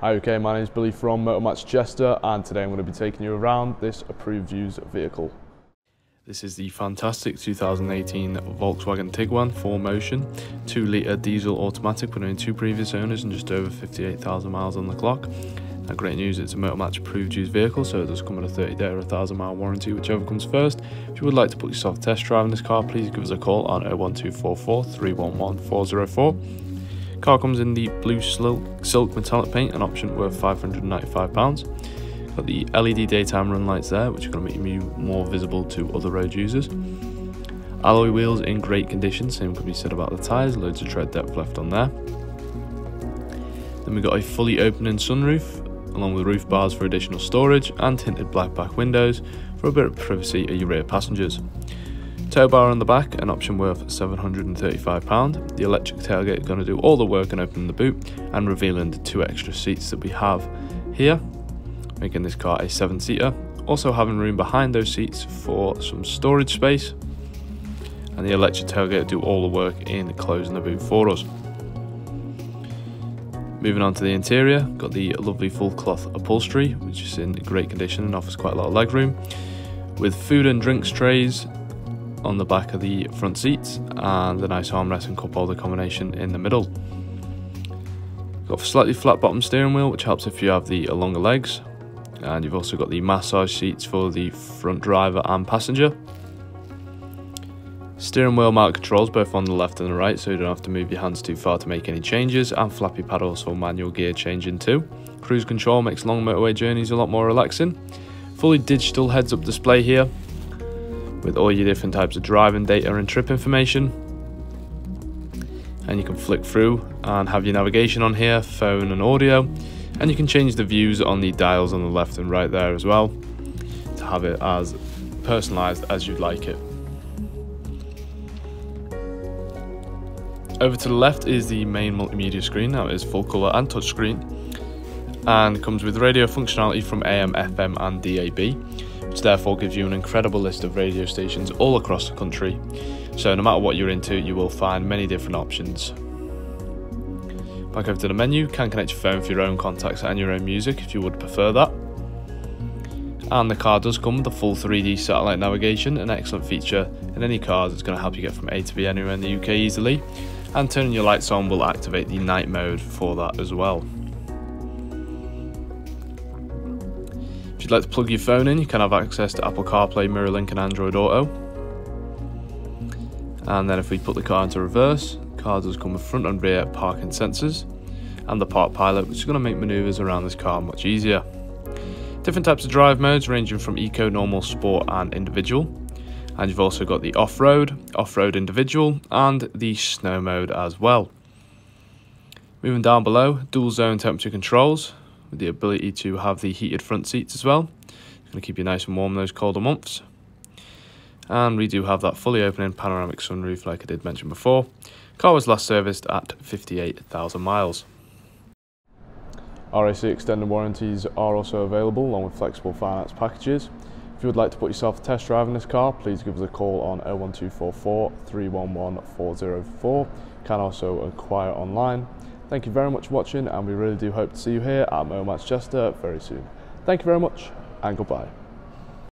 Hi, okay, my name is Billy from Motor Match Chester, and today I'm going to be taking you around this approved used vehicle. This is the fantastic 2018 Volkswagen Tiguan 4Motion, 2 litre diesel automatic with only two previous owners and just over 58,000 miles on the clock. Now, great news, it's a Motor Match approved used vehicle, so it does come with a 30 day or 1,000 mile warranty, whichever comes first. If you would like to put yourself test drive in this car, please give us a call on 01244 311 404. Car comes in the blue silk, silk metallic paint, an option worth £595. Got the LED daytime run lights there, which are going to make you more visible to other road users. Alloy wheels in great condition, same could be said about the tyres, loads of tread depth left on there. Then we've got a fully opening sunroof, along with roof bars for additional storage, and tinted black back windows for a bit of privacy of your rear passengers. Tow bar on the back, an option worth £735. The electric tailgate going to do all the work and opening the boot and revealing the two extra seats that we have here, making this car a seven seater. Also having room behind those seats for some storage space. And the electric tailgate do all the work in closing the boot for us. Moving on to the interior, got the lovely full cloth upholstery, which is in great condition and offers quite a lot of legroom. With food and drinks trays, on the back of the front seats and a nice armrest and cup holder combination in the middle. Got a slightly flat bottom steering wheel which helps if you have the longer legs and you've also got the massage seats for the front driver and passenger. Steering wheel mount controls both on the left and the right so you don't have to move your hands too far to make any changes and flappy paddles for manual gear changing too. Cruise control makes long motorway journeys a lot more relaxing. Fully digital heads up display here with all your different types of driving data and trip information. And you can flick through and have your navigation on here, phone and audio. And you can change the views on the dials on the left and right there as well to have it as personalized as you'd like it. Over to the left is the main multimedia screen. Now it is full color and touchscreen and comes with radio functionality from AM, FM and DAB which therefore gives you an incredible list of radio stations all across the country. So, no matter what you're into, you will find many different options. Back over to the menu, can connect your phone for your own contacts and your own music if you would prefer that. And the car does come with a full 3D satellite navigation, an excellent feature in any car that's going to help you get from A to B anywhere in the UK easily. And turning your lights on will activate the night mode for that as well. If you'd like to plug your phone in, you can have access to Apple CarPlay, MirrorLink and Android Auto. And then if we put the car into reverse, car does come with front and rear parking sensors and the park pilot, which is going to make manoeuvres around this car much easier. Different types of drive modes ranging from eco, normal, sport and individual. And you've also got the off-road, off-road individual and the snow mode as well. Moving down below, dual zone temperature controls, with the ability to have the heated front seats as well. It's going to keep you nice and warm those colder months. And we do have that fully opening panoramic sunroof like I did mention before. Car was last serviced at 58,000 miles. RAC extended warranties are also available along with flexible finance packages. If you would like to put yourself a test drive in this car, please give us a call on 01244 311 404. You can also inquire online Thank you very much for watching and we really do hope to see you here at Motor Match Chester very soon. Thank you very much and goodbye.